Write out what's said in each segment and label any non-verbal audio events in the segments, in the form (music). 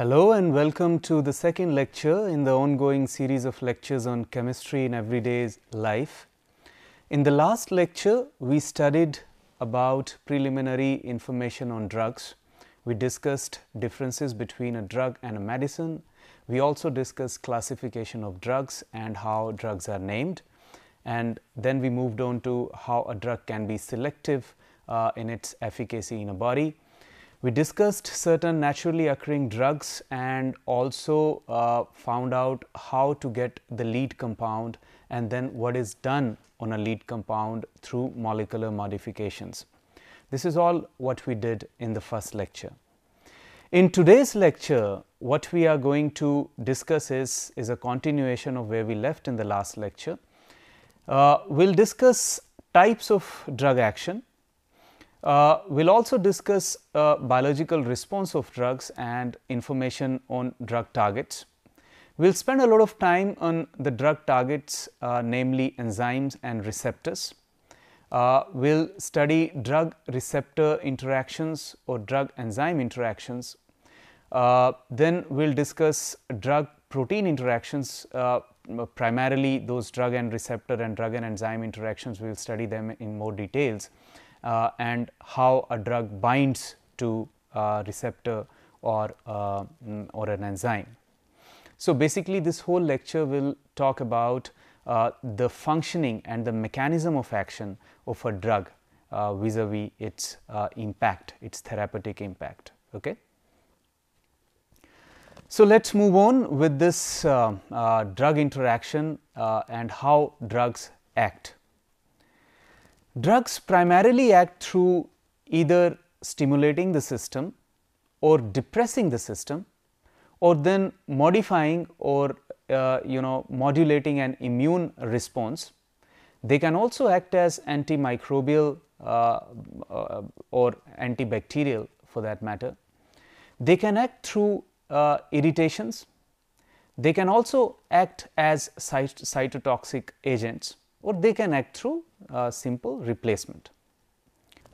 Hello and welcome to the second lecture in the ongoing series of lectures on chemistry in everyday life. In the last lecture, we studied about preliminary information on drugs. We discussed differences between a drug and a medicine. We also discussed classification of drugs and how drugs are named. And then we moved on to how a drug can be selective uh, in its efficacy in a body we discussed certain naturally occurring drugs and also uh, found out how to get the lead compound and then what is done on a lead compound through molecular modifications. This is all what we did in the first lecture. In today's lecture, what we are going to discuss is, is a continuation of where we left in the last lecture. Uh, we will discuss types of drug action uh, we will also discuss uh, biological response of drugs and information on drug targets. We will spend a lot of time on the drug targets uh, namely enzymes and receptors. Uh, we will study drug receptor interactions or drug enzyme interactions. Uh, then we will discuss drug protein interactions uh, primarily those drug and receptor and drug and enzyme interactions we will study them in more details and how a drug binds to a receptor or, uh, or an enzyme. So, basically this whole lecture will talk about uh, the functioning and the mechanism of action of a drug uh, vis-a-vis its uh, impact, its therapeutic impact. Okay. So, let us move on with this uh, uh, drug interaction uh, and how drugs act. Drugs primarily act through either stimulating the system or depressing the system or then modifying or uh, you know modulating an immune response. They can also act as antimicrobial uh, uh, or antibacterial for that matter. They can act through uh, irritations. They can also act as cyt cytotoxic agents or they can act through uh, simple replacement.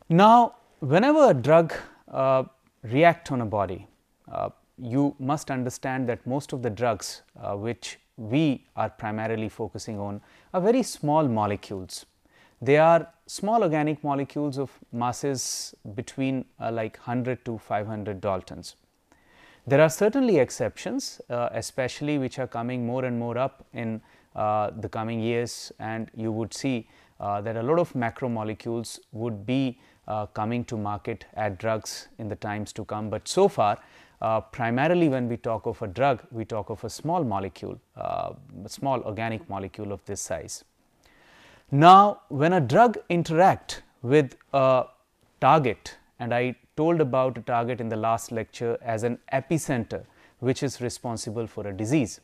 Now, whenever a drug uh, react on a body, uh, you must understand that most of the drugs uh, which we are primarily focusing on are very small molecules. They are small organic molecules of masses between uh, like 100 to 500 Daltons. There are certainly exceptions, uh, especially which are coming more and more up in the coming years and you would see uh, that a lot of macromolecules would be uh, coming to market at drugs in the times to come. But so far uh, primarily when we talk of a drug we talk of a small molecule, uh, a small organic molecule of this size. Now, when a drug interact with a target and I told about a target in the last lecture as an epicenter which is responsible for a disease.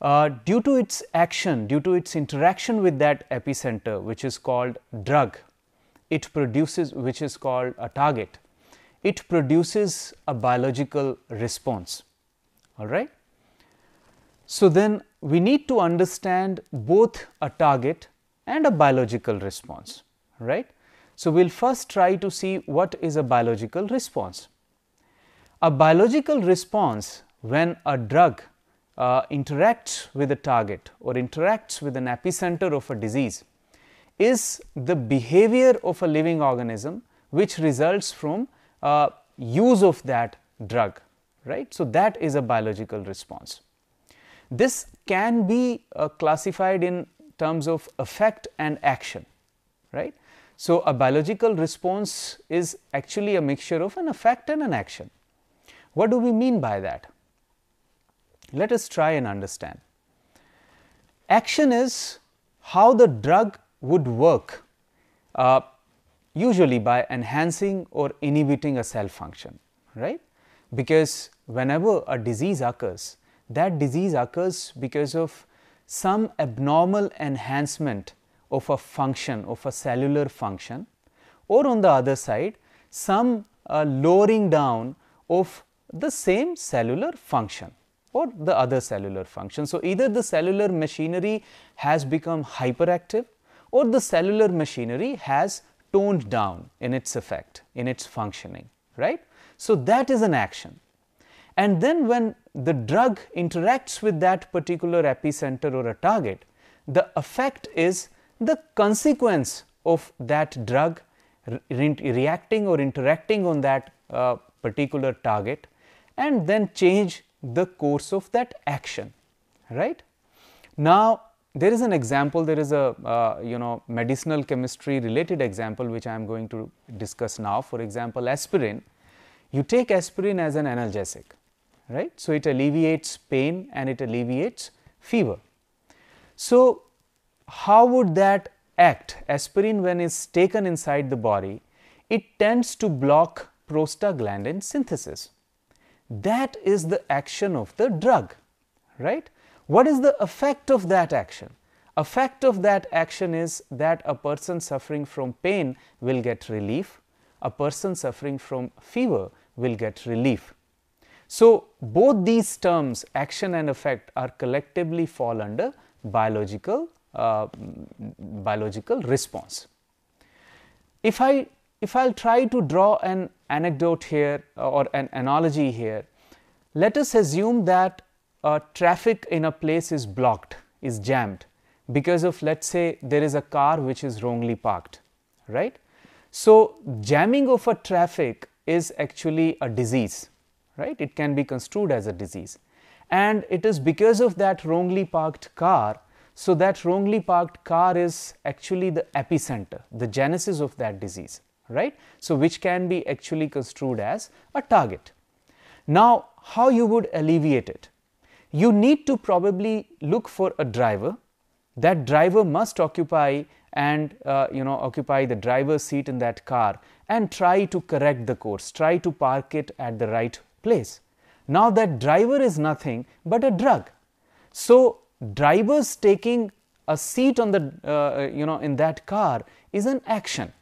Uh, due to its action, due to its interaction with that epicenter which is called drug, it produces which is called a target, it produces a biological response. All right. So, then we need to understand both a target and a biological response, right. So, we will first try to see what is a biological response. A biological response when a drug uh, interacts with a target or interacts with an epicenter of a disease is the behavior of a living organism which results from uh, use of that drug right. So, that is a biological response. This can be uh, classified in terms of effect and action right. So, a biological response is actually a mixture of an effect and an action. What do we mean by that? Let us try and understand. Action is how the drug would work uh, usually by enhancing or inhibiting a cell function, right. Because whenever a disease occurs, that disease occurs because of some abnormal enhancement of a function of a cellular function or on the other side some uh, lowering down of the same cellular function or the other cellular function. So, either the cellular machinery has become hyperactive or the cellular machinery has toned down in its effect, in its functioning, right. So, that is an action and then when the drug interacts with that particular epicenter or a target, the effect is the consequence of that drug re reacting or interacting on that uh, particular target and then change the course of that action right. Now, there is an example there is a uh, you know medicinal chemistry related example which I am going to discuss now for example aspirin you take aspirin as an analgesic right. So, it alleviates pain and it alleviates fever. So, how would that act aspirin when is taken inside the body it tends to block prostaglandin synthesis that is the action of the drug right? What is the effect of that action? Effect of that action is that a person suffering from pain will get relief. A person suffering from fever will get relief. So both these terms action and effect are collectively fall under biological uh, biological response. If I if I will try to draw an anecdote here or an analogy here, let us assume that uh, traffic in a place is blocked, is jammed because of let us say there is a car which is wrongly parked, right. So, jamming of a traffic is actually a disease, right, it can be construed as a disease. And it is because of that wrongly parked car so, that wrongly parked car is actually the epicenter, the genesis of that disease, right. So, which can be actually construed as a target. Now, how you would alleviate it? You need to probably look for a driver, that driver must occupy and uh, you know occupy the driver's seat in that car and try to correct the course, try to park it at the right place. Now, that driver is nothing but a drug. So, drivers taking a seat on the uh, you know in that car is an action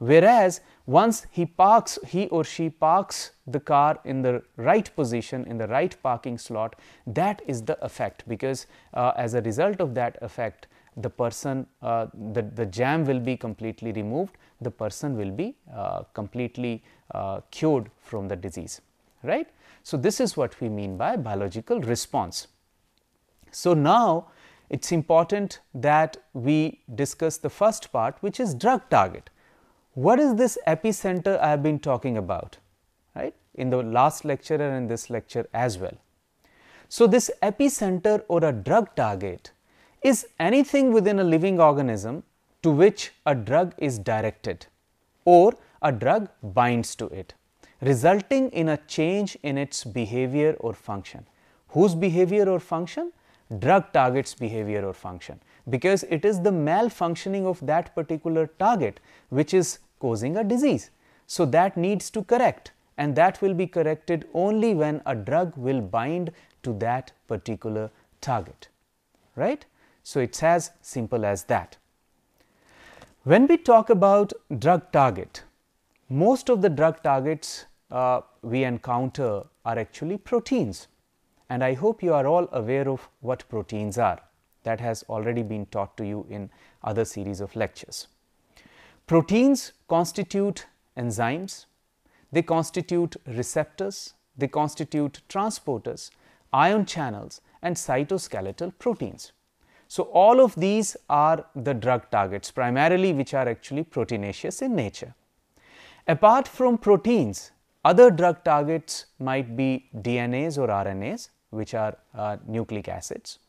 whereas once he parks he or she parks the car in the right position in the right parking slot that is the effect because uh, as a result of that effect the person uh, the, the jam will be completely removed the person will be uh, completely uh, cured from the disease right so this is what we mean by biological response so, now it is important that we discuss the first part which is drug target. What is this epicenter I have been talking about right in the last lecture and in this lecture as well. So, this epicenter or a drug target is anything within a living organism to which a drug is directed or a drug binds to it resulting in a change in its behavior or function. Whose behavior or function? drug targets behavior or function because it is the malfunctioning of that particular target which is causing a disease. So, that needs to correct and that will be corrected only when a drug will bind to that particular target, right. So, it is as simple as that. When we talk about drug target, most of the drug targets uh, we encounter are actually proteins and I hope you are all aware of what proteins are that has already been taught to you in other series of lectures. Proteins constitute enzymes, they constitute receptors, they constitute transporters, ion channels and cytoskeletal proteins. So, all of these are the drug targets primarily which are actually proteinaceous in nature. Apart from proteins, other drug targets might be DNAs or RNAs which are uh, nucleic acids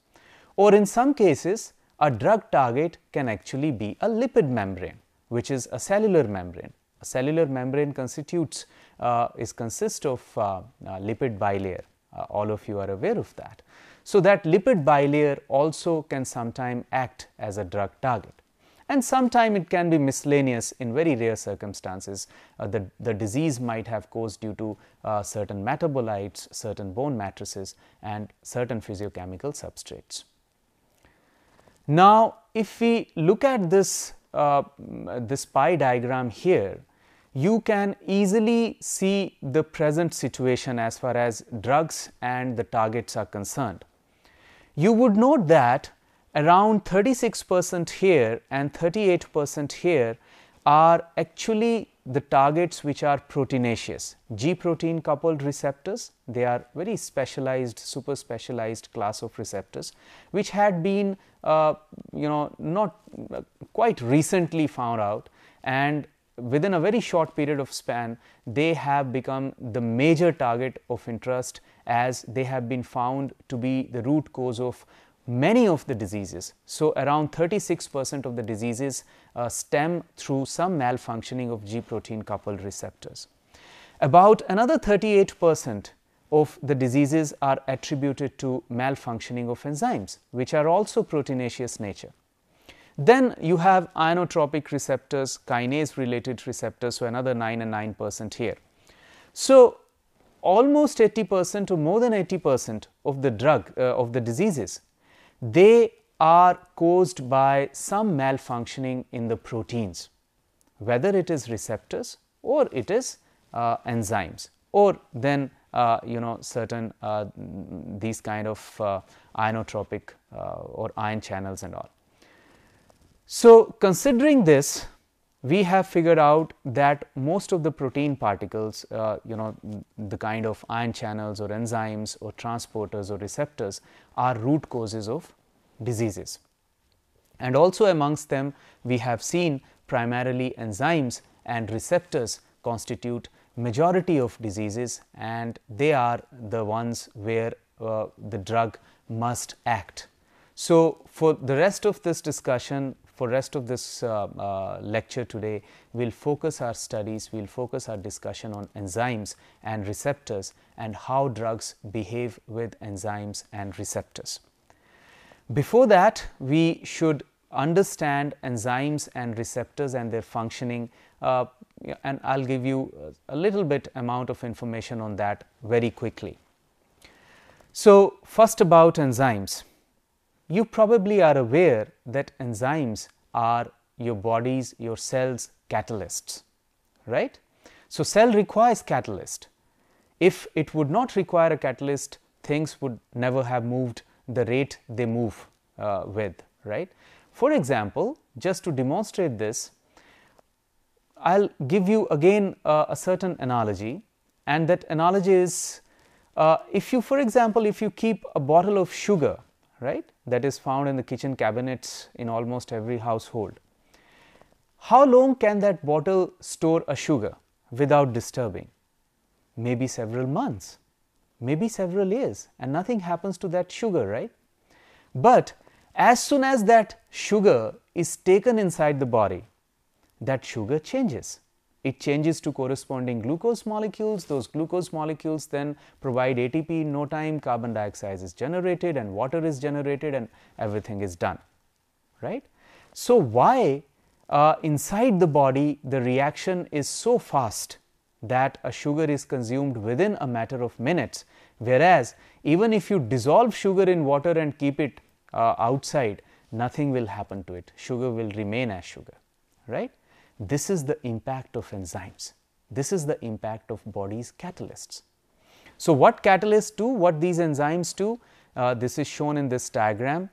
or in some cases a drug target can actually be a lipid membrane which is a cellular membrane. A cellular membrane constitutes uh, is consist of uh, uh lipid bilayer uh, all of you are aware of that. So, that lipid bilayer also can sometime act as a drug target and sometime it can be miscellaneous in very rare circumstances. Uh, the, the disease might have caused due to uh, certain metabolites, certain bone matrices and certain physiochemical substrates. Now, if we look at this, this pie diagram here, you can easily see the present situation as far as drugs and the targets are concerned. You would note that around 36 percent here and 38 percent here are actually the targets which are proteinaceous, G protein coupled receptors, they are very specialized, super specialized class of receptors, which had been uh, you know not uh, quite recently found out. And within a very short period of span they have become the major target of interest as they have been found to be the root cause of many of the diseases. So, around 36 percent of the diseases uh, stem through some malfunctioning of G protein coupled receptors. About another 38 percent of the diseases are attributed to malfunctioning of enzymes which are also proteinaceous nature. Then you have ionotropic receptors, kinase related receptors, so another 9 and 9 percent here. So, almost 80 percent or more than 80 percent of the drug uh, of the diseases, they are caused by some malfunctioning in the proteins, whether it is receptors or it is uh, enzymes or then uh, you know certain uh, these kind of uh, ionotropic uh, or ion channels and all. So, considering this we have figured out that most of the protein particles uh, you know the kind of ion channels or enzymes or transporters or receptors are root causes of diseases. And also amongst them we have seen primarily enzymes and receptors constitute majority of diseases and they are the ones where uh, the drug must act. So, for the rest of this discussion for rest of this uh, uh, lecture today, we will focus our studies, we will focus our discussion on enzymes and receptors and how drugs behave with enzymes and receptors. Before that, we should understand enzymes and receptors and their functioning uh, and I will give you a little bit amount of information on that very quickly. So, first about enzymes. You probably are aware that enzymes are your body's, your cell's catalysts, right. So, cell requires catalyst. If it would not require a catalyst, things would never have moved the rate they move uh, with, right. For example, just to demonstrate this, I will give you again uh, a certain analogy and that analogy is uh, if you for example, if you keep a bottle of sugar right that is found in the kitchen cabinets in almost every household. How long can that bottle store a sugar without disturbing? Maybe several months, maybe several years and nothing happens to that sugar, right? But as soon as that sugar is taken inside the body, that sugar changes it changes to corresponding glucose molecules. Those glucose molecules then provide ATP in no time, carbon dioxide is generated and water is generated and everything is done, right. So, why uh, inside the body the reaction is so fast that a sugar is consumed within a matter of minutes, whereas even if you dissolve sugar in water and keep it uh, outside, nothing will happen to it, sugar will remain as sugar, right. This is the impact of enzymes. This is the impact of body's catalysts. So, what catalysts do, what these enzymes do, uh, this is shown in this diagram.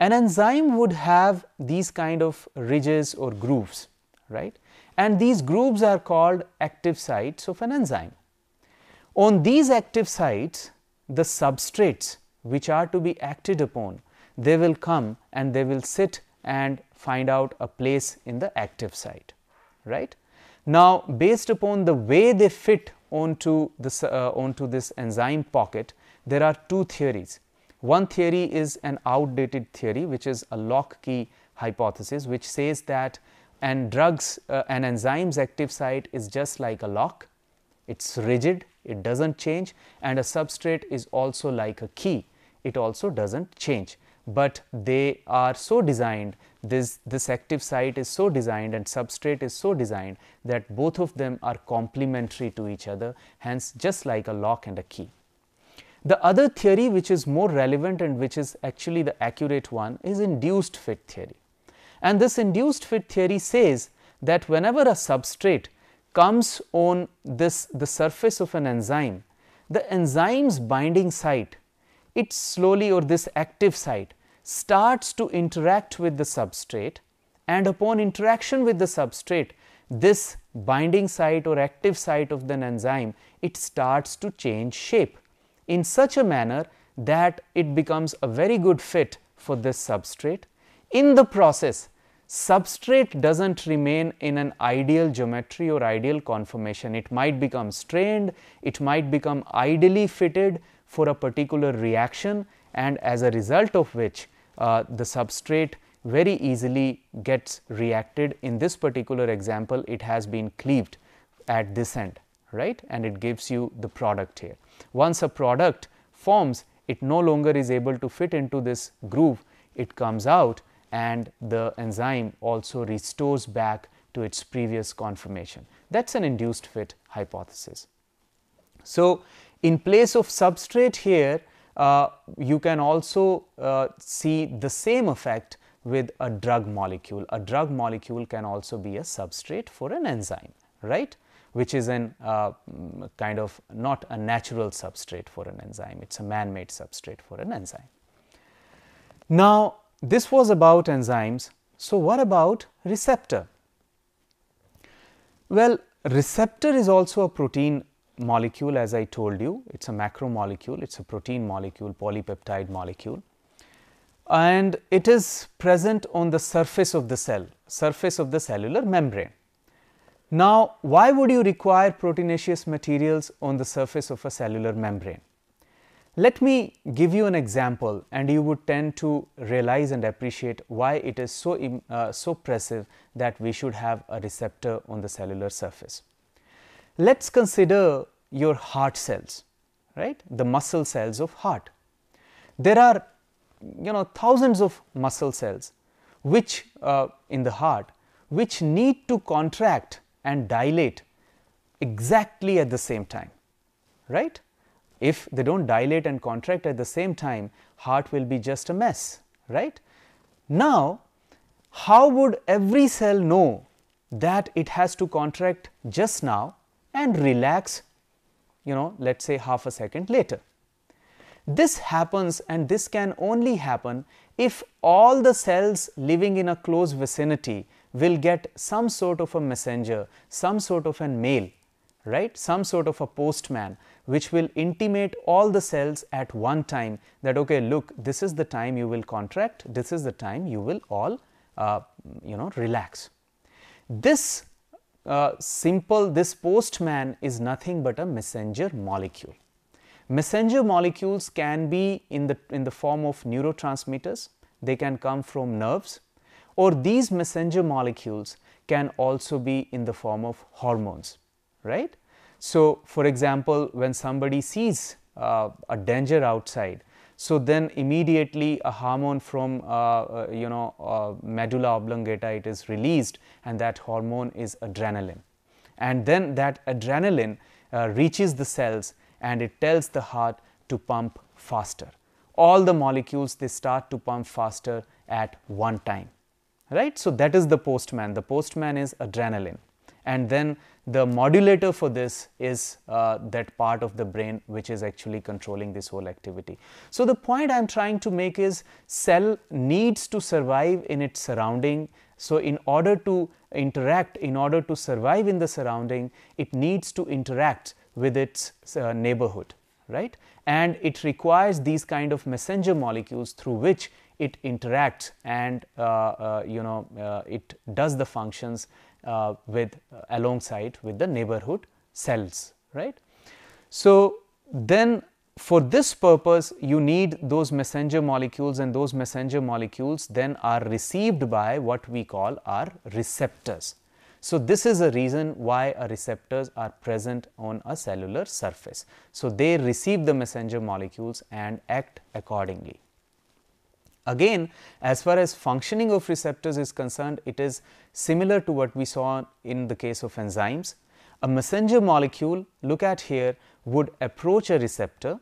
An enzyme would have these kind of ridges or grooves, right? And these grooves are called active sites of an enzyme. On these active sites, the substrates which are to be acted upon, they will come and they will sit and find out a place in the active site, right. Now, based upon the way they fit onto this, uh, onto this enzyme pocket, there are two theories. One theory is an outdated theory which is a lock key hypothesis which says that an drugs uh, an enzyme's active site is just like a lock, it is rigid, it does not change and a substrate is also like a key, it also does not change but they are so designed this, this active site is so designed and substrate is so designed that both of them are complementary to each other hence just like a lock and a key. The other theory which is more relevant and which is actually the accurate one is induced fit theory. And this induced fit theory says that whenever a substrate comes on this the surface of an enzyme, the enzyme's binding site it slowly or this active site starts to interact with the substrate and upon interaction with the substrate this binding site or active site of the enzyme, it starts to change shape in such a manner that it becomes a very good fit for this substrate. In the process, substrate does not remain in an ideal geometry or ideal conformation. It might become strained, it might become ideally fitted for a particular reaction and as a result of which uh, the substrate very easily gets reacted. In this particular example, it has been cleaved at this end right and it gives you the product here. Once a product forms, it no longer is able to fit into this groove, it comes out and the enzyme also restores back to its previous conformation. That is an induced fit hypothesis. So, in place of substrate here, you can also uh, see the same effect with a drug molecule. A drug molecule can also be a substrate for an enzyme, right, which is an uh, kind of not a natural substrate for an enzyme, it is a man-made substrate for an enzyme. Now, this was about enzymes. So, what about receptor? Well, receptor is also a protein molecule as I told you, it is a macromolecule, it is a protein molecule, polypeptide molecule and it is present on the surface of the cell, surface of the cellular membrane. Now, why would you require proteinaceous materials on the surface of a cellular membrane? Let me give you an example and you would tend to realize and appreciate why it is so, uh, so pressive that we should have a receptor on the cellular surface. Let us consider your heart cells, right, the muscle cells of heart. There are you know thousands of muscle cells which uh, in the heart which need to contract and dilate exactly at the same time right? If they don't dilate and contract at the same time heart will be just a mess right? Now how would every cell know that it has to contract just now and relax you know let us say half a second later this happens and this can only happen if all the cells living in a close vicinity will get some sort of a messenger, some sort of an mail, right, some sort of a postman which will intimate all the cells at one time that okay look this is the time you will contract, this is the time you will all uh, you know relax. This uh, simple this postman is nothing but a messenger molecule. Messenger molecules can be in the, in the form of neurotransmitters, they can come from nerves or these messenger molecules can also be in the form of hormones, right. So, for example, when somebody sees uh, a danger outside, so then immediately a hormone from uh, uh, you know uh, medulla oblongata it is released and that hormone is adrenaline and then that adrenaline uh, reaches the cells and it tells the heart to pump faster. All the molecules they start to pump faster at one time, right. So, that is the postman, the postman is adrenaline and then the modulator for this is uh, that part of the brain which is actually controlling this whole activity. So, the point I am trying to make is cell needs to survive in its surrounding. So, in order to interact, in order to survive in the surrounding, it needs to interact with its uh, neighborhood right and it requires these kind of messenger molecules through which it interacts and uh, uh, you know uh, it does the functions uh, with uh, alongside with the neighborhood cells right. So, then for this purpose you need those messenger molecules and those messenger molecules then are received by what we call our receptors so, this is a reason why receptors are present on a cellular surface. So, they receive the messenger molecules and act accordingly. Again as far as functioning of receptors is concerned, it is similar to what we saw in the case of enzymes. A messenger molecule look at here would approach a receptor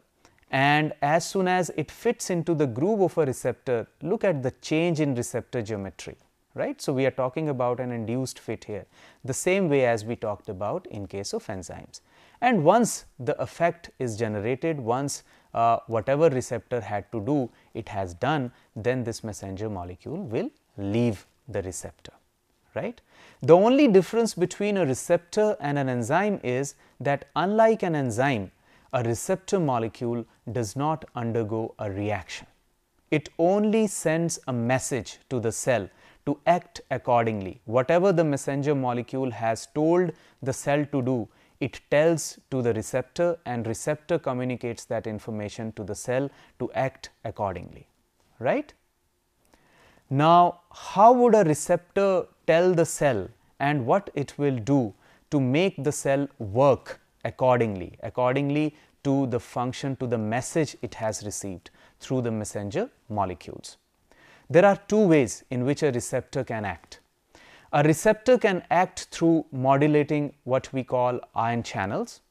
and as soon as it fits into the groove of a receptor, look at the change in receptor geometry right. So, we are talking about an induced fit here the same way as we talked about in case of enzymes. And once the effect is generated, once uh, whatever receptor had to do it has done, then this messenger molecule will leave the receptor, right. The only difference between a receptor and an enzyme is that unlike an enzyme, a receptor molecule does not undergo a reaction. It only sends a message to the cell to act accordingly. Whatever the messenger molecule has told the cell to do, it tells to the receptor and receptor communicates that information to the cell to act accordingly, right. Now, how would a receptor tell the cell and what it will do to make the cell work accordingly, accordingly to the function, to the message it has received through the messenger molecules. There are two ways in which a receptor can act. A receptor can act through modulating what we call ion channels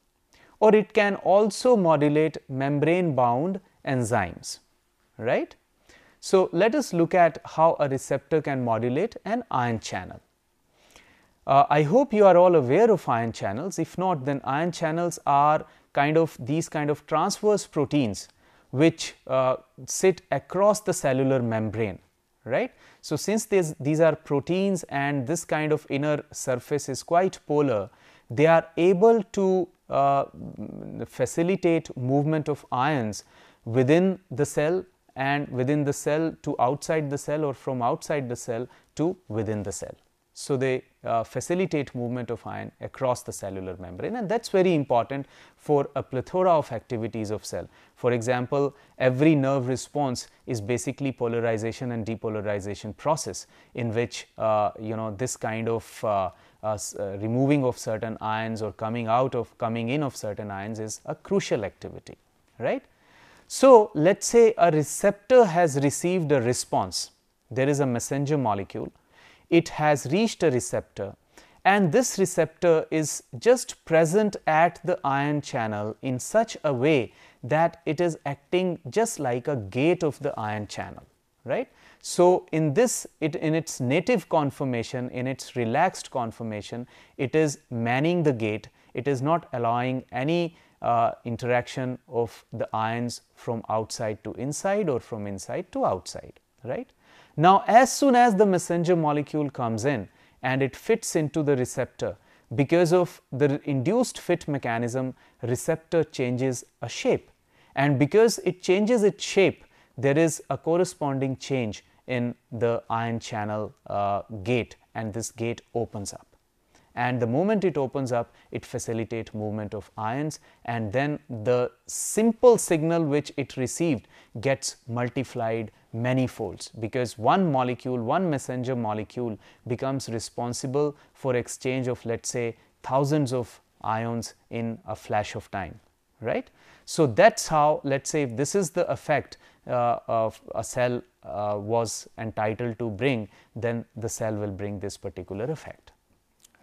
or it can also modulate membrane bound enzymes, right. So, let us look at how a receptor can modulate an ion channel. Uh, I hope you are all aware of ion channels. If not, then ion channels are kind of these kind of transverse proteins which uh, sit across the cellular membrane, right. So, since these are proteins and this kind of inner surface is quite polar, they are able to uh, facilitate movement of ions within the cell and within the cell to outside the cell or from outside the cell to within the cell. So, they uh, facilitate movement of ion across the cellular membrane and that is very important for a plethora of activities of cell. For example, every nerve response is basically polarization and depolarization process in which uh, you know this kind of uh, uh, uh removing of certain ions or coming out of coming in of certain ions is a crucial activity right. So, let us say a receptor has received a response there is a messenger molecule it has reached a receptor and this receptor is just present at the ion channel in such a way that it is acting just like a gate of the ion channel right. So, in this it in its native conformation in its relaxed conformation it is manning the gate it is not allowing any uh, interaction of the ions from outside to inside or from inside to outside right. Now, as soon as the messenger molecule comes in and it fits into the receptor, because of the induced fit mechanism, receptor changes a shape. And because it changes its shape, there is a corresponding change in the ion channel uh, gate and this gate opens up and the moment it opens up it facilitates movement of ions and then the simple signal which it received gets multiplied many folds because one molecule one messenger molecule becomes responsible for exchange of let us say thousands of ions in a flash of time right. So, that is how let us say if this is the effect uh, of a cell uh, was entitled to bring then the cell will bring this particular effect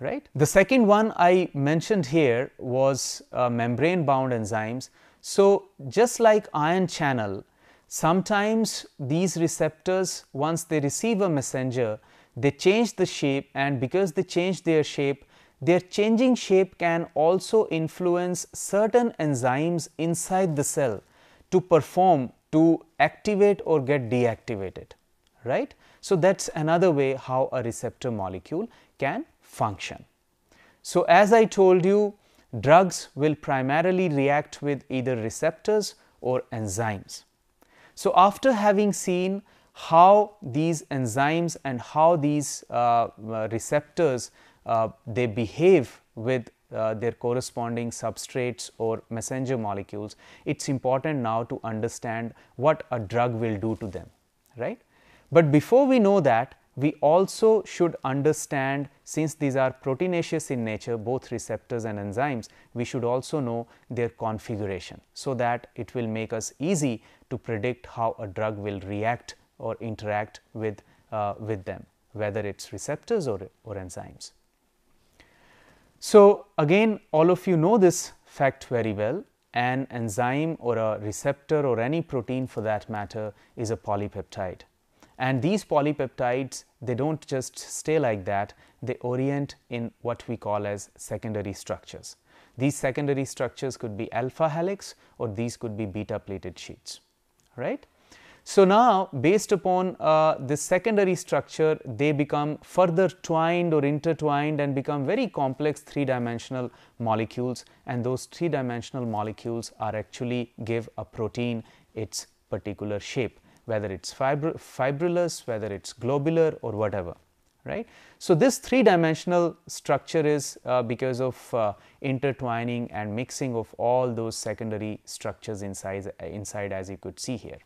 right. The second one I mentioned here was uh, membrane bound enzymes. So, just like ion channel sometimes these receptors once they receive a messenger they change the shape and because they change their shape their changing shape can also influence certain enzymes inside the cell to perform to activate or get deactivated right. So, that is another way how a receptor molecule can function. So, as I told you drugs will primarily react with either receptors or enzymes. So, after having seen how these enzymes and how these uh, uh receptors uh, they behave with uh, their corresponding substrates or messenger molecules, it is important now to understand what a drug will do to them, right. But before we know that, we also should understand since these are proteinaceous in nature both receptors and enzymes we should also know their configuration so that it will make us easy to predict how a drug will react or interact with uh, with them whether it is receptors or, or enzymes. So, again all of you know this fact very well an enzyme or a receptor or any protein for that matter is a polypeptide and these polypeptides they do not just stay like that they orient in what we call as secondary structures. These secondary structures could be alpha helix or these could be beta pleated sheets right. So, now based upon uh, this secondary structure they become further twined or intertwined and become very complex 3 dimensional molecules and those 3 dimensional molecules are actually give a protein its particular shape whether it is fibr whether it is globular or whatever right. So, this 3 dimensional structure is uh, because of uh, intertwining and mixing of all those secondary structures inside, inside as you could see here.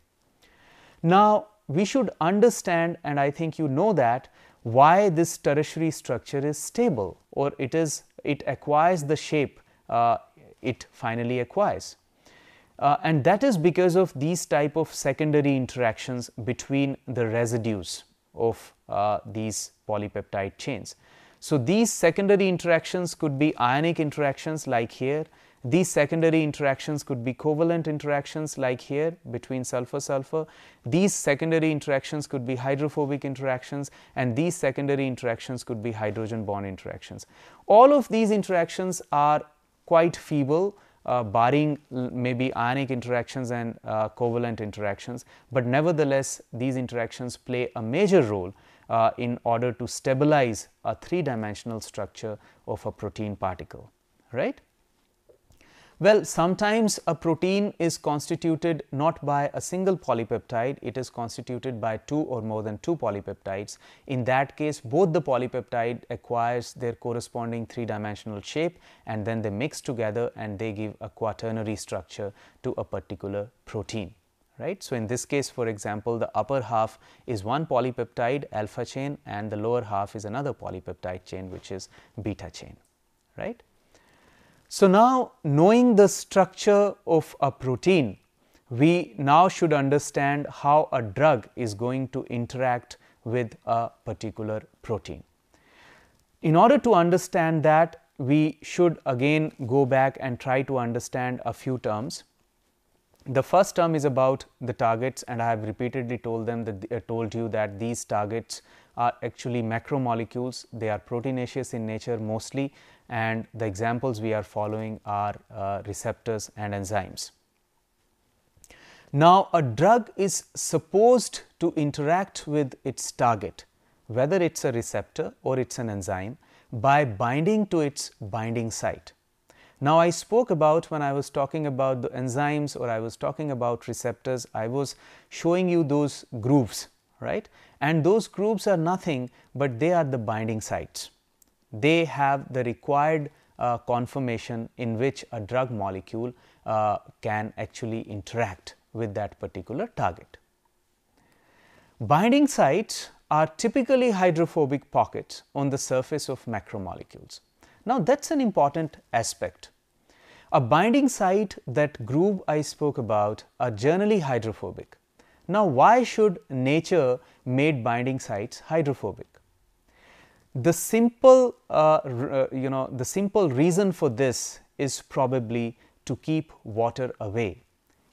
Now, we should understand and I think you know that why this tertiary structure is stable or it is it acquires the shape uh, it finally acquires. Uh, and that is because of these type of secondary interactions between the residues of uh, these polypeptide chains. So, these secondary interactions could be ionic interactions like here these secondary interactions could be covalent interactions like here between sulfur sulfur. These secondary interactions could be hydrophobic interactions and these secondary interactions could be hydrogen bond interactions. All of these interactions are quite feeble barring maybe ionic interactions and uh, covalent interactions, but nevertheless these interactions play a major role uh, in order to stabilize a three dimensional structure of a protein particle right. Well, sometimes a protein is constituted not by a single polypeptide, it is constituted by two or more than two polypeptides. In that case, both the polypeptide acquires their corresponding three dimensional shape and then they mix together and they give a quaternary structure to a particular protein. Right. So, in this case for example, the upper half is one polypeptide alpha chain and the lower half is another polypeptide chain which is beta chain. Right. So, now knowing the structure of a protein, we now should understand how a drug is going to interact with a particular protein. In order to understand that, we should again go back and try to understand a few terms. The first term is about the targets and I have repeatedly told them that uh, told you that these targets are actually macromolecules, they are proteinaceous in nature mostly and the examples we are following are uh, receptors and enzymes. Now, a drug is supposed to interact with its target whether it is a receptor or it is an enzyme by binding to its binding site. Now, I spoke about when I was talking about the enzymes or I was talking about receptors, I was showing you those grooves right and those grooves are nothing but they are the binding sites they have the required uh, conformation in which a drug molecule uh, can actually interact with that particular target. Binding sites are typically hydrophobic pockets on the surface of macromolecules. Now, that is an important aspect. A binding site that groove I spoke about are generally hydrophobic. Now, why should nature made binding sites hydrophobic? The simple, uh, uh, you know, the simple reason for this is probably to keep water away.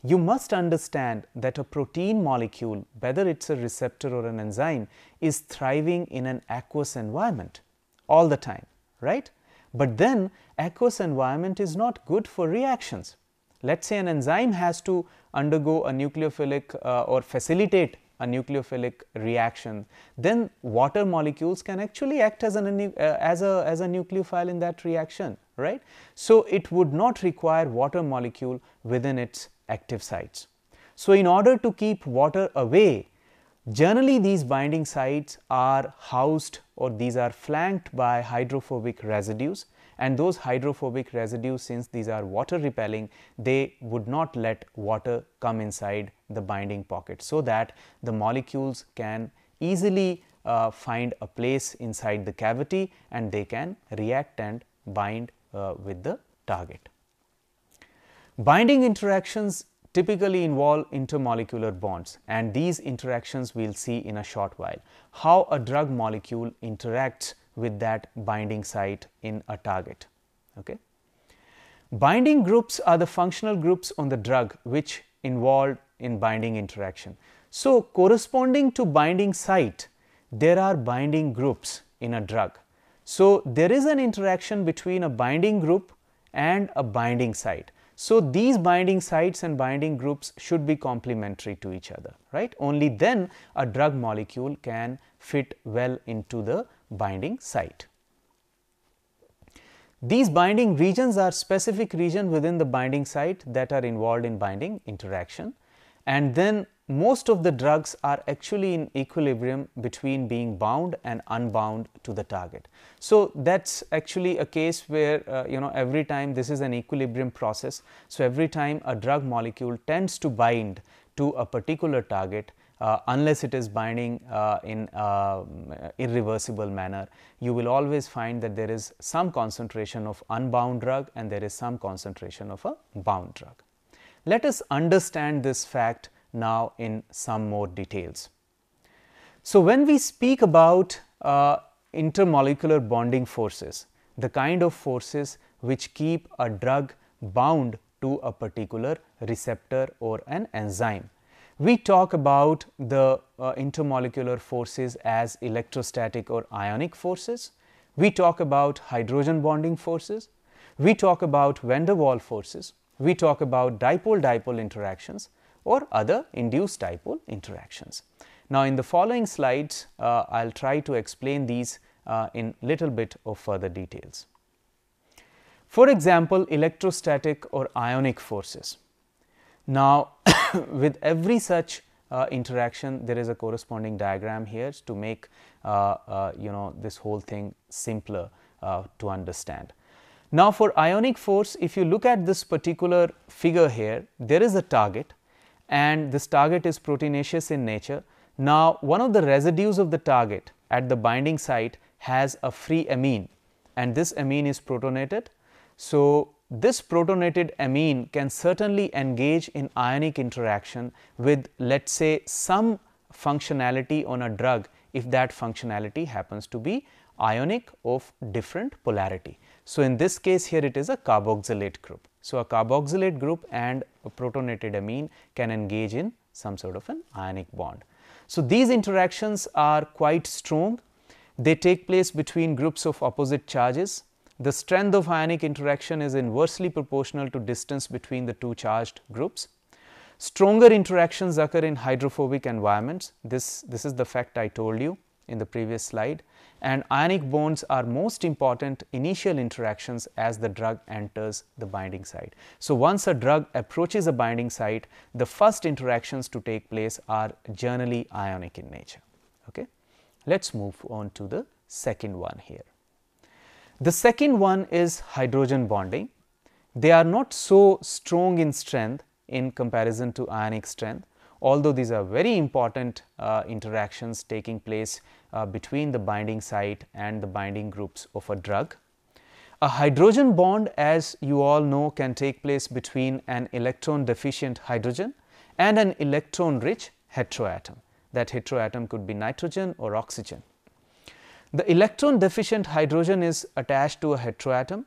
You must understand that a protein molecule, whether it is a receptor or an enzyme, is thriving in an aqueous environment all the time, right? But then aqueous environment is not good for reactions. Let us say an enzyme has to undergo a nucleophilic uh, or facilitate a nucleophilic reaction, then water molecules can actually act as, an, uh, as, a, as a nucleophile in that reaction, right. So, it would not require water molecule within its active sites. So, in order to keep water away, generally these binding sites are housed or these are flanked by hydrophobic residues and those hydrophobic residues since these are water repelling they would not let water come inside the binding pocket. So, that the molecules can easily uh, find a place inside the cavity and they can react and bind uh, with the target. Binding interactions typically involve intermolecular bonds and these interactions we will see in a short while. How a drug molecule interacts with that binding site in a target. Okay. Binding groups are the functional groups on the drug which involve in binding interaction. So, corresponding to binding site there are binding groups in a drug. So, there is an interaction between a binding group and a binding site. So, these binding sites and binding groups should be complementary to each other right only then a drug molecule can fit well into the binding site. These binding regions are specific region within the binding site that are involved in binding interaction and then most of the drugs are actually in equilibrium between being bound and unbound to the target. So, that is actually a case where uh, you know every time this is an equilibrium process. So, every time a drug molecule tends to bind to a particular target uh, unless it is binding uh, in uh, irreversible manner, you will always find that there is some concentration of unbound drug and there is some concentration of a bound drug. Let us understand this fact now in some more details. So, when we speak about uh, intermolecular bonding forces, the kind of forces which keep a drug bound to a particular receptor or an enzyme. We talk about the uh, intermolecular forces as electrostatic or ionic forces. We talk about hydrogen bonding forces. We talk about van der Waal forces. We talk about dipole dipole interactions or other induced dipole interactions. Now, in the following slides, uh, I will try to explain these uh, in little bit of further details. For example, electrostatic or ionic forces. Now, (coughs) with every such uh, interaction there is a corresponding diagram here to make uh, uh, you know this whole thing simpler uh, to understand. Now, for ionic force if you look at this particular figure here there is a target and this target is proteinaceous in nature. Now, one of the residues of the target at the binding site has a free amine and this amine is protonated. So, this protonated amine can certainly engage in ionic interaction with let us say some functionality on a drug if that functionality happens to be ionic of different polarity. So, in this case here it is a carboxylate group. So, a carboxylate group and a protonated amine can engage in some sort of an ionic bond. So, these interactions are quite strong. They take place between groups of opposite charges. The strength of ionic interaction is inversely proportional to distance between the two charged groups. Stronger interactions occur in hydrophobic environments. This, this is the fact I told you in the previous slide and ionic bonds are most important initial interactions as the drug enters the binding site. So, once a drug approaches a binding site, the first interactions to take place are generally ionic in nature. Okay. Let us move on to the second one here. The second one is hydrogen bonding. They are not so strong in strength in comparison to ionic strength, although these are very important uh, interactions taking place uh, between the binding site and the binding groups of a drug. A hydrogen bond as you all know can take place between an electron deficient hydrogen and an electron rich heteroatom. That heteroatom could be nitrogen or oxygen. The electron deficient hydrogen is attached to a heteroatom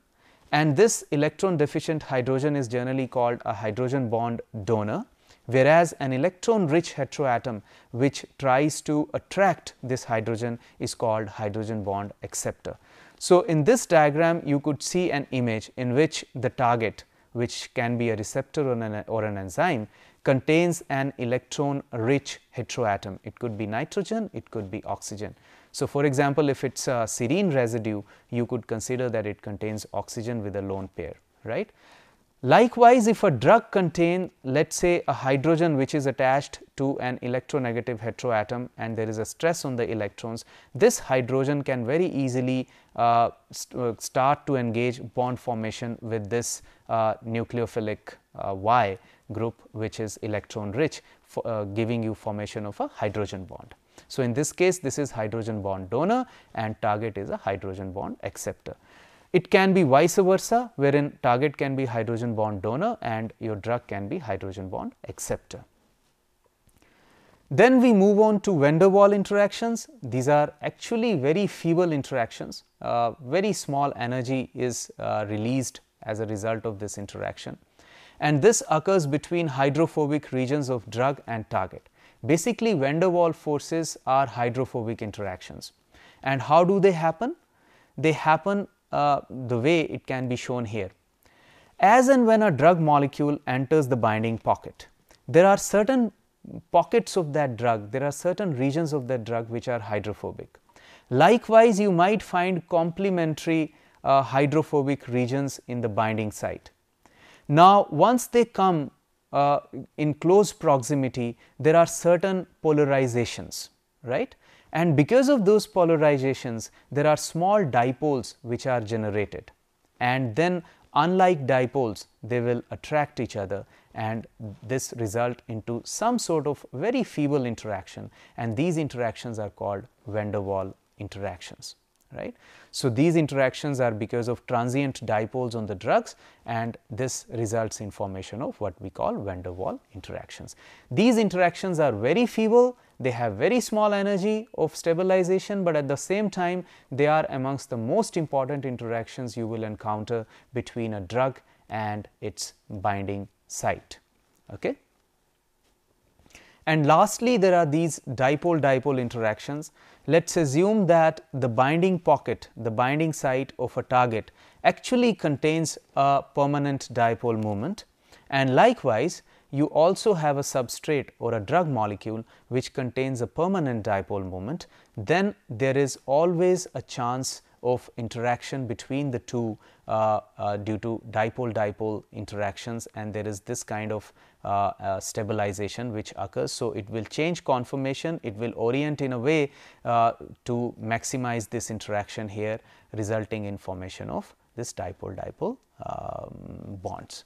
and this electron deficient hydrogen is generally called a hydrogen bond donor whereas an electron rich heteroatom which tries to attract this hydrogen is called hydrogen bond acceptor. So, in this diagram you could see an image in which the target which can be a receptor or an, or an enzyme contains an electron rich heteroatom. It could be nitrogen, it could be oxygen. So, for example, if it is a serine residue, you could consider that it contains oxygen with a lone pair, right. Likewise, if a drug contain let us say a hydrogen which is attached to an electronegative heteroatom and there is a stress on the electrons, this hydrogen can very easily uh, st uh, start to engage bond formation with this uh, nucleophilic uh, Y group which is electron rich for, uh, giving you formation of a hydrogen bond. So, in this case this is hydrogen bond donor and target is a hydrogen bond acceptor. It can be vice versa wherein target can be hydrogen bond donor and your drug can be hydrogen bond acceptor. Then we move on to van der Waal interactions. These are actually very feeble interactions. Uh, very small energy is uh, released as a result of this interaction and this occurs between hydrophobic regions of drug and target. Basically van der Waal forces are hydrophobic interactions and how do they happen? They happen uh, the way it can be shown here. as and when a drug molecule enters the binding pocket, there are certain pockets of that drug, there are certain regions of that drug which are hydrophobic. Likewise, you might find complementary uh, hydrophobic regions in the binding site. Now, once they come uh, in close proximity, there are certain polarizations, right? And because of those polarizations, there are small dipoles which are generated. And then unlike dipoles, they will attract each other and this result into some sort of very feeble interaction and these interactions are called van der Waal interactions right. So, these interactions are because of transient dipoles on the drugs and this results in formation of what we call van der Waal interactions. These interactions are very feeble, they have very small energy of stabilization, but at the same time they are amongst the most important interactions you will encounter between a drug and its binding site. Okay. And lastly, there are these dipole-dipole interactions. Let us assume that the binding pocket, the binding site of a target actually contains a permanent dipole moment. And likewise you also have a substrate or a drug molecule which contains a permanent dipole moment, then there is always a chance of interaction between the two uh, uh, due to dipole dipole interactions. And there is this kind of stabilization which occurs. So, it will change conformation, it will orient in a way uh, to maximize this interaction here resulting in formation of this dipole dipole um, bonds.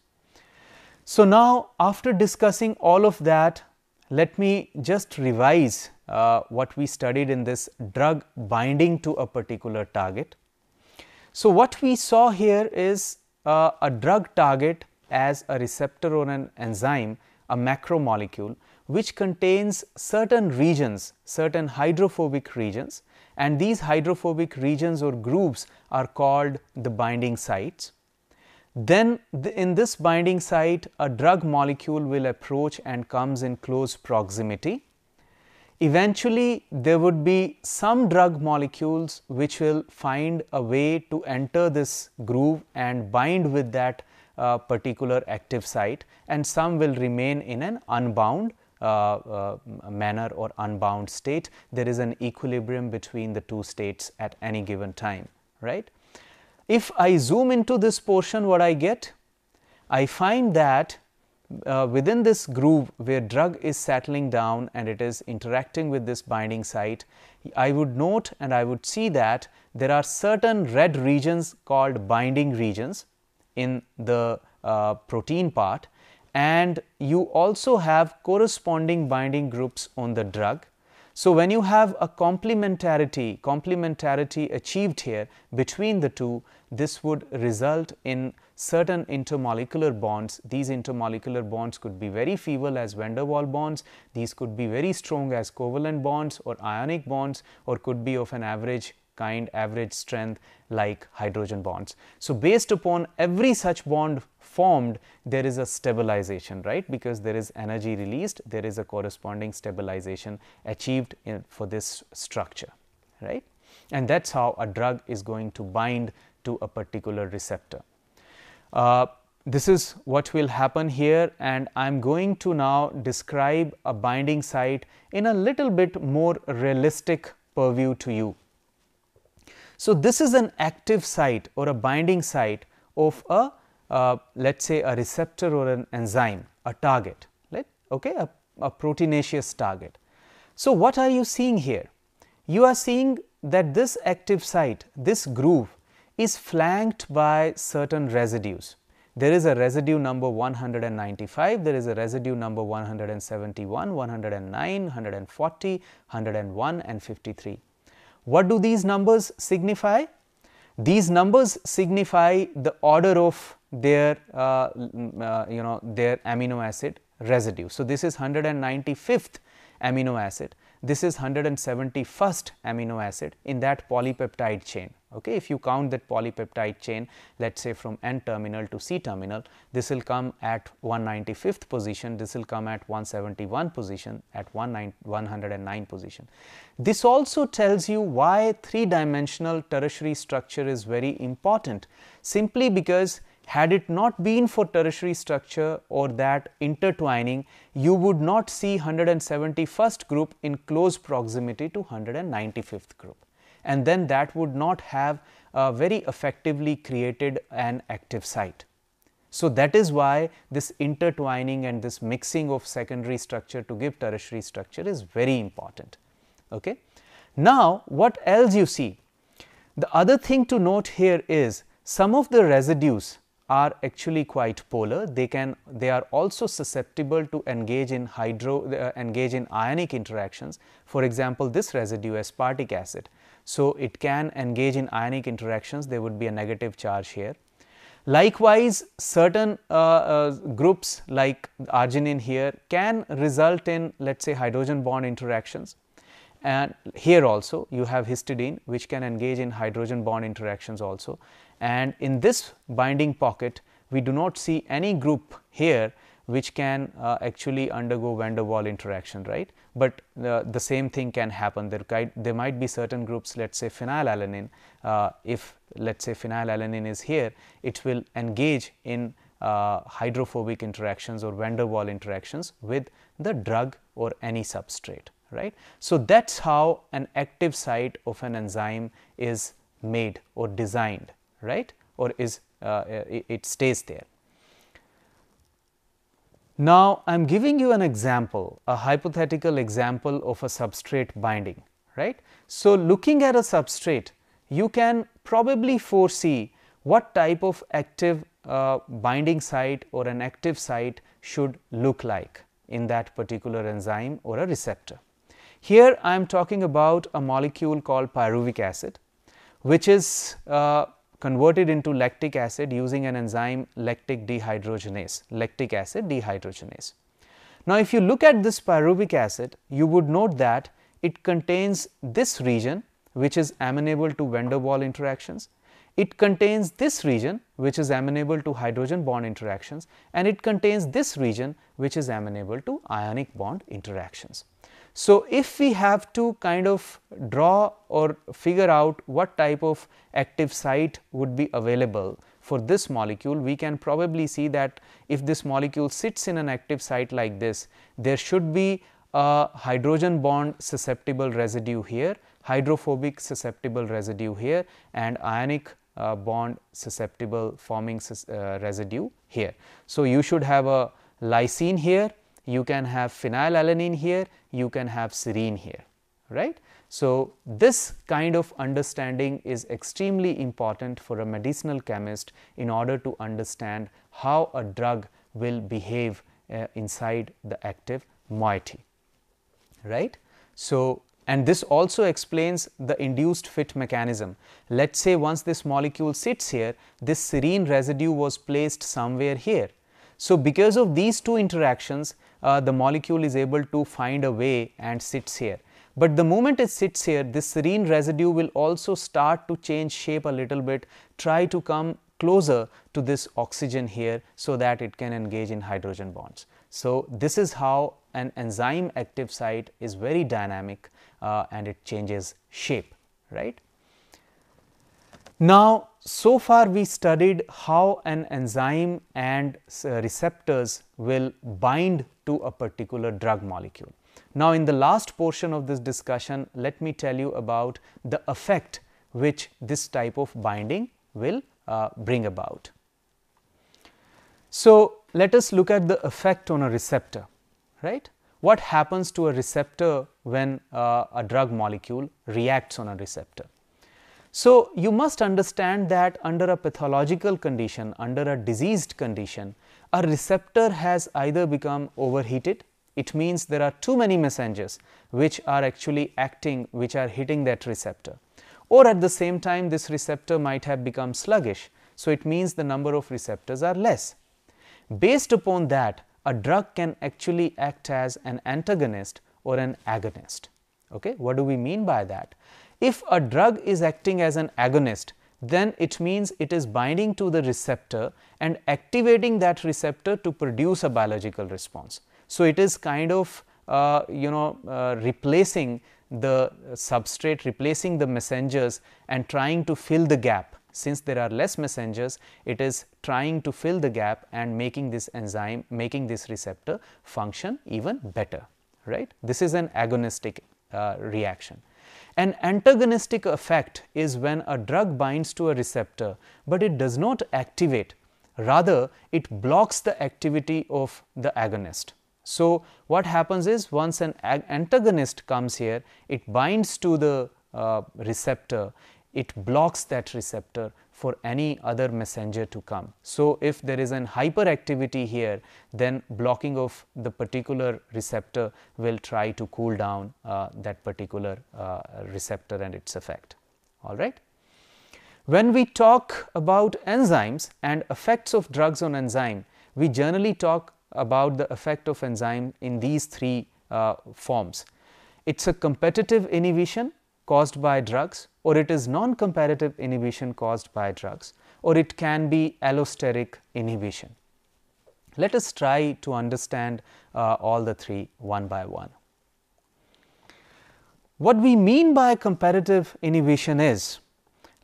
So, now after discussing all of that let me just revise uh, what we studied in this drug binding to a particular target. So, what we saw here is uh, a drug target as a receptor or an enzyme, a macromolecule which contains certain regions, certain hydrophobic regions and these hydrophobic regions or groups are called the binding sites. Then the, in this binding site a drug molecule will approach and comes in close proximity Eventually, there would be some drug molecules which will find a way to enter this groove and bind with that uh, particular active site and some will remain in an unbound uh, uh, manner or unbound state. There is an equilibrium between the two states at any given time, right. If I zoom into this portion what I get? I find that uh, within this groove where drug is settling down and it is interacting with this binding site, I would note and I would see that there are certain red regions called binding regions in the uh, protein part and you also have corresponding binding groups on the drug. So, when you have a complementarity, complementarity achieved here between the two, this would result in certain intermolecular bonds. These intermolecular bonds could be very feeble as van der Waal bonds, these could be very strong as covalent bonds or ionic bonds or could be of an average kind average strength like hydrogen bonds. So, based upon every such bond formed there is a stabilization right because there is energy released there is a corresponding stabilization achieved in, for this structure right and that is how a drug is going to bind to a particular receptor. Uh, this is what will happen here and I am going to now describe a binding site in a little bit more realistic purview to you. So, this is an active site or a binding site of a uh, let us say a receptor or an enzyme, a target, right? okay, a, a proteinaceous target. So, what are you seeing here? You are seeing that this active site, this groove is flanked by certain residues. There is a residue number 195, there is a residue number 171, 109, 140, 101 and 53. What do these numbers signify? These numbers signify the order of their uh, uh, you know their amino acid residue. So, this is 195th amino acid, this is 171st amino acid in that polypeptide chain. Okay. If you count that polypeptide chain let us say from N terminal to C terminal, this will come at 195th position, this will come at 171 position, at 109 position. This also tells you why three dimensional tertiary structure is very important simply because had it not been for tertiary structure or that intertwining, you would not see 171st group in close proximity to 195th group. And then that would not have uh, very effectively created an active site. So, that is why this intertwining and this mixing of secondary structure to give tertiary structure is very important. Okay. Now, what else you see? The other thing to note here is some of the residues are actually quite polar. They can they are also susceptible to engage in hydro uh, engage in ionic interactions. For example, this residue aspartic acid. So, it can engage in ionic interactions. There would be a negative charge here. Likewise, certain uh, uh, groups like arginine here can result in let us say hydrogen bond interactions and here also you have histidine which can engage in hydrogen bond interactions also and in this binding pocket we do not see any group here which can uh, actually undergo van der Waal interaction right, but uh, the same thing can happen. There, there might be certain groups let us say phenylalanine uh, if let us say phenylalanine is here it will engage in uh, hydrophobic interactions or van der Waal interactions with the drug or any substrate right. So, that is how an active site of an enzyme is made or designed right or is uh, it stays there. Now, I am giving you an example, a hypothetical example of a substrate binding, right. So, looking at a substrate, you can probably foresee what type of active uh, binding site or an active site should look like in that particular enzyme or a receptor. Here I am talking about a molecule called pyruvic acid, which is uh, converted into lactic acid using an enzyme lactic dehydrogenase, lactic acid dehydrogenase. Now, if you look at this pyruvic acid, you would note that it contains this region which is amenable to van der Waal interactions. It contains this region which is amenable to hydrogen bond interactions and it contains this region which is amenable to ionic bond interactions. So, if we have to kind of draw or figure out what type of active site would be available for this molecule, we can probably see that if this molecule sits in an active site like this, there should be a hydrogen bond susceptible residue here, hydrophobic susceptible residue here and ionic uh, bond susceptible forming uh, residue here. So, you should have a lysine here you can have phenylalanine here, you can have serine here, right. So, this kind of understanding is extremely important for a medicinal chemist in order to understand how a drug will behave uh, inside the active moiety, right. So, and this also explains the induced fit mechanism. Let us say once this molecule sits here, this serine residue was placed somewhere here. So, because of these two interactions, uh, the molecule is able to find a way and sits here. But the moment it sits here, this serine residue will also start to change shape a little bit, try to come closer to this oxygen here, so that it can engage in hydrogen bonds. So, this is how an enzyme active site is very dynamic uh, and it changes shape, right. Now, so far we studied how an enzyme and receptors will bind to a particular drug molecule. Now, in the last portion of this discussion, let me tell you about the effect which this type of binding will uh, bring about. So, let us look at the effect on a receptor, right. What happens to a receptor when uh, a drug molecule reacts on a receptor? So, you must understand that under a pathological condition, under a diseased condition, a receptor has either become overheated, it means there are too many messengers which are actually acting, which are hitting that receptor, or at the same time this receptor might have become sluggish. So, it means the number of receptors are less. Based upon that, a drug can actually act as an antagonist or an agonist. Okay? What do we mean by that? If a drug is acting as an agonist, then it means it is binding to the receptor and activating that receptor to produce a biological response. So, it is kind of uh, you know uh, replacing the substrate, replacing the messengers and trying to fill the gap since there are less messengers it is trying to fill the gap and making this enzyme making this receptor function even better right. This is an agonistic uh, reaction. An antagonistic effect is when a drug binds to a receptor, but it does not activate. Rather it blocks the activity of the agonist. So, what happens is once an antagonist comes here it binds to the uh, receptor. It blocks that receptor for any other messenger to come. So, if there is an hyperactivity here then blocking of the particular receptor will try to cool down uh, that particular uh, receptor and its effect all right. When we talk about enzymes and effects of drugs on enzyme we generally talk about the effect of enzyme in these three uh, forms. It is a competitive inhibition caused by drugs or it is non-competitive inhibition caused by drugs or it can be allosteric inhibition. Let us try to understand uh, all the three one by one. What we mean by competitive inhibition is,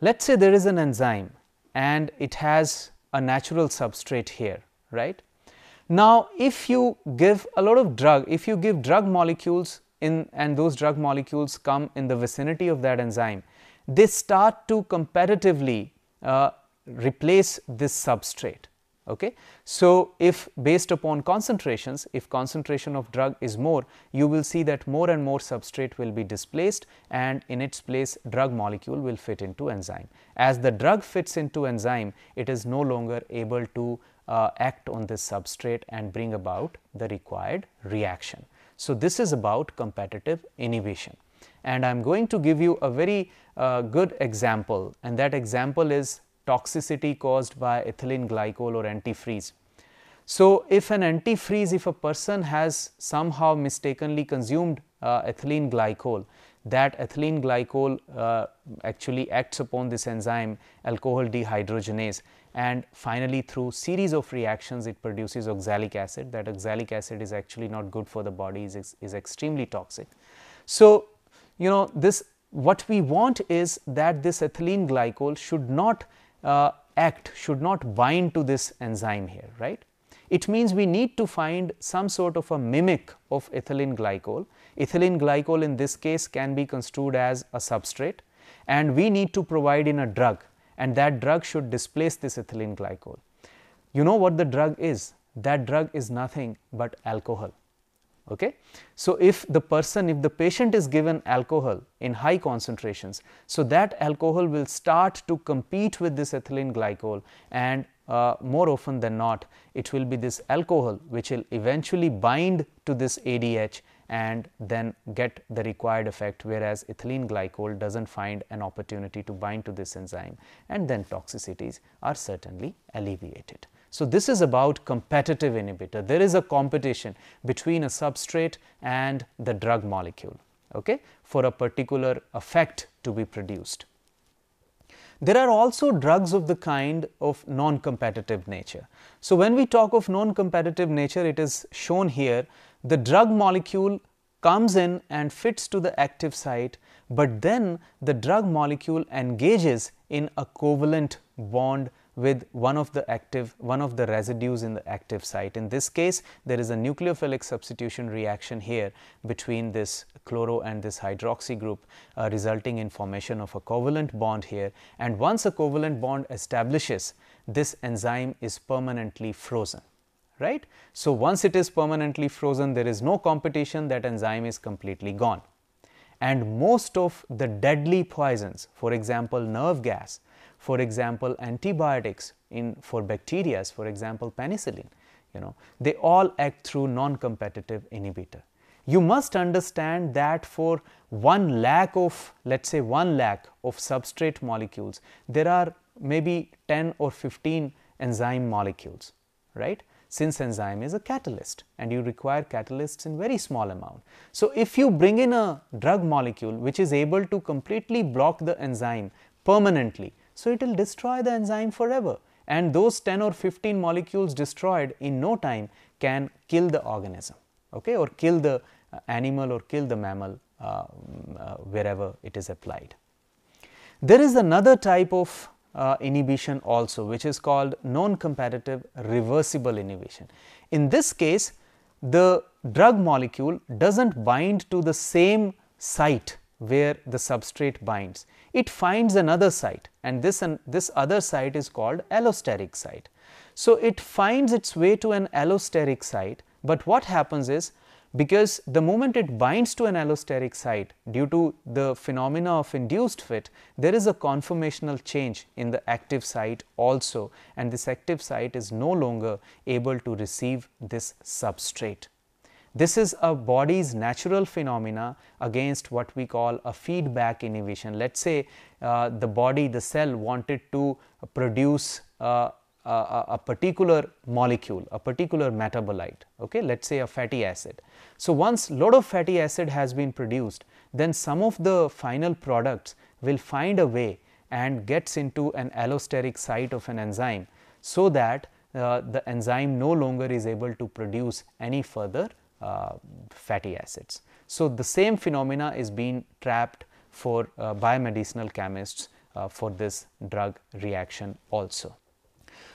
let us say there is an enzyme and it has a natural substrate here, right. Now, if you give a lot of drug, if you give drug molecules in and those drug molecules come in the vicinity of that enzyme, they start to comparatively uh, replace this substrate. Okay. So, if based upon concentrations, if concentration of drug is more, you will see that more and more substrate will be displaced and in its place drug molecule will fit into enzyme. As the drug fits into enzyme, it is no longer able to uh, act on this substrate and bring about the required reaction. So, this is about competitive inhibition and I am going to give you a very uh, good example and that example is toxicity caused by ethylene glycol or antifreeze. So, if an antifreeze if a person has somehow mistakenly consumed uh, ethylene glycol that ethylene glycol uh, actually acts upon this enzyme alcohol dehydrogenase and finally through series of reactions it produces oxalic acid that oxalic acid is actually not good for the body is, is extremely toxic. So, you know this what we want is that this ethylene glycol should not uh, act should not bind to this enzyme here right. It means we need to find some sort of a mimic of ethylene glycol. Ethylene glycol in this case can be construed as a substrate and we need to provide in a drug and that drug should displace this ethylene glycol. You know what the drug is? That drug is nothing but alcohol. Okay? So, if the person, if the patient is given alcohol in high concentrations, so that alcohol will start to compete with this ethylene glycol and uh, more often than not it will be this alcohol which will eventually bind to this ADH and then get the required effect whereas ethylene glycol does not find an opportunity to bind to this enzyme and then toxicities are certainly alleviated. So, this is about competitive inhibitor. There is a competition between a substrate and the drug molecule okay, for a particular effect to be produced. There are also drugs of the kind of non-competitive nature. So, when we talk of non-competitive nature, it is shown here the drug molecule comes in and fits to the active site, but then the drug molecule engages in a covalent bond with one of the active one of the residues in the active site. In this case there is a nucleophilic substitution reaction here between this chloro and this hydroxy group uh, resulting in formation of a covalent bond here and once a covalent bond establishes this enzyme is permanently frozen right. So, once it is permanently frozen there is no competition that enzyme is completely gone and most of the deadly poisons for example nerve gas for example antibiotics in for bacteria for example penicillin you know they all act through non competitive inhibitor. You must understand that for 1 lakh of let us say 1 lakh of substrate molecules there are maybe 10 or 15 enzyme molecules right since enzyme is a catalyst and you require catalysts in very small amount. So, if you bring in a drug molecule which is able to completely block the enzyme permanently, so it will destroy the enzyme forever and those 10 or 15 molecules destroyed in no time can kill the organism okay, or kill the uh, animal or kill the mammal uh, uh, wherever it is applied. There is another type of uh, inhibition also which is called non-competitive reversible inhibition. In this case the drug molecule does not bind to the same site where the substrate binds. It finds another site and this, this other site is called allosteric site. So, it finds its way to an allosteric site, but what happens is because the moment it binds to an allosteric site due to the phenomena of induced fit, there is a conformational change in the active site also and this active site is no longer able to receive this substrate. This is a body's natural phenomena against what we call a feedback inhibition. Let us say uh, the body, the cell wanted to produce uh, a, a, particular molecule, a particular metabolite, okay, let us say a fatty acid. So, once lot of fatty acid has been produced, then some of the final products will find a way and gets into an allosteric site of an enzyme, so that uh, the enzyme no longer is able to produce any further fatty acids. So, the same phenomena is being trapped for uh, biomedicinal chemists uh, for this drug reaction also.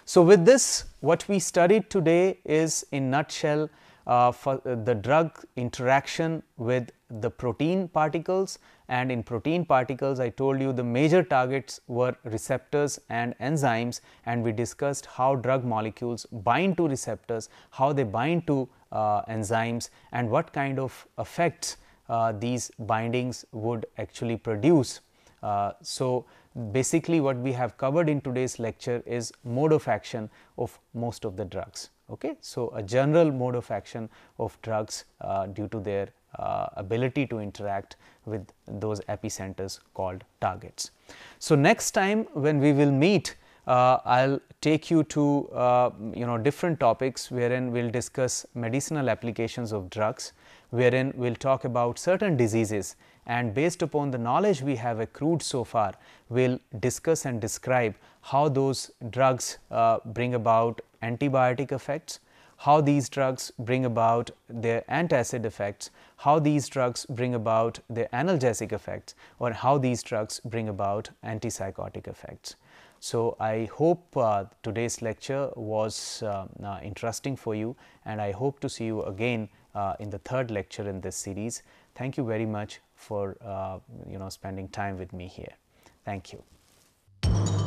So, with this what we studied today is in nutshell uh, for uh, the drug interaction with the protein particles and in protein particles I told you the major targets were receptors and enzymes and we discussed how drug molecules bind to receptors, how they bind to uh, enzymes and what kind of effects uh, these bindings would actually produce. Uh, so, basically what we have covered in today's lecture is mode of action of most of the drugs. Okay? So, a general mode of action of drugs uh, due to their uh, ability to interact with those epicenters called targets. So, next time when we will meet uh, I will take you to uh, you know different topics wherein we will discuss medicinal applications of drugs, wherein we will talk about certain diseases and based upon the knowledge we have accrued so far, we will discuss and describe how those drugs uh, bring about antibiotic effects, how these drugs bring about their antacid effects, how these drugs bring about their analgesic effects or how these drugs bring about antipsychotic effects. So, I hope uh, today's lecture was uh, uh, interesting for you and I hope to see you again uh, in the third lecture in this series. Thank you very much for uh, you know spending time with me here. Thank you.